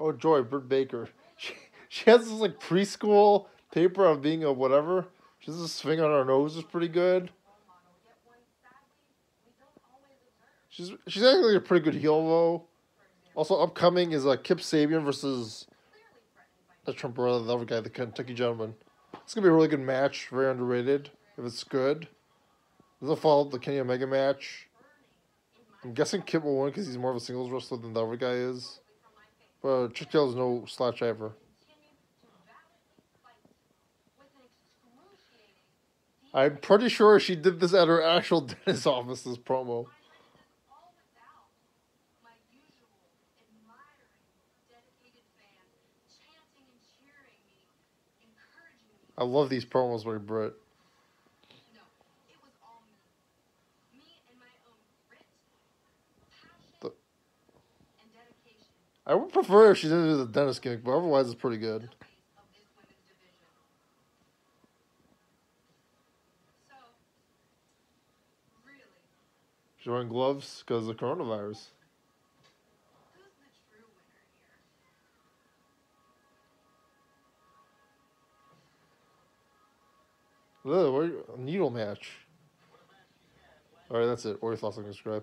Oh, Joy, Britt Baker. She, she has this like preschool paper of being a whatever. She has this swing on her nose is pretty good. She's she's actually a pretty good heel though. Also upcoming is uh, Kip Sabian versus the Trump brother, the other guy, the Kentucky gentleman. It's gonna be a really good match, very underrated. If it's good, this follow the Kenny Omega match. I'm guessing Kip will win because he's more of a singles wrestler than the other guy is. Uh, but Chuck Taylor's no slouch ever. I'm pretty sure she did this at her actual dentist office. This promo. I love these promos by Britt. I would prefer if she didn't do the dentist gimmick, but otherwise it's pretty good. She's wearing gloves because of the coronavirus. Ugh, needle match. Alright, that's it. Or you thoughts on subscribe.